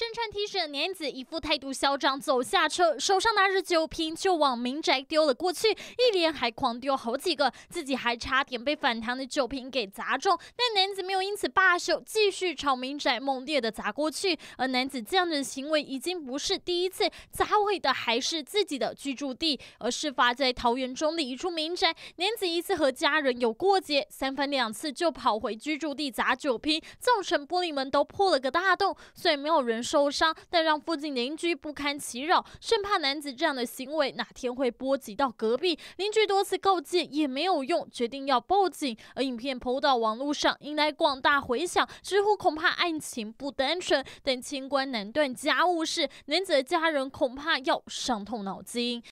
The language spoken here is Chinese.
身穿 T 恤的男子一副态度嚣张，走下车，手上拿着酒瓶就往民宅丢了过去，一连还狂丢好几个，自己还差点被反弹的酒瓶给砸中。但男子没有因此罢休，继续朝民宅猛烈的砸过去。而男子这样的行为已经不是第一次，砸毁的还是自己的居住地。而事发在桃园中的一处民宅，男子一次和家人有过节，三番两次就跑回居住地砸酒瓶，造成玻璃门都破了个大洞。虽然没有人。受伤，但让附近邻居不堪其扰，生怕男子这样的行为哪天会波及到隔壁邻居。多次告诫也没有用，决定要报警。而影片抛到网络上，引来广大回响，直呼恐怕案情不单纯，但清官难断家务事，男子的家人恐怕要伤痛脑筋。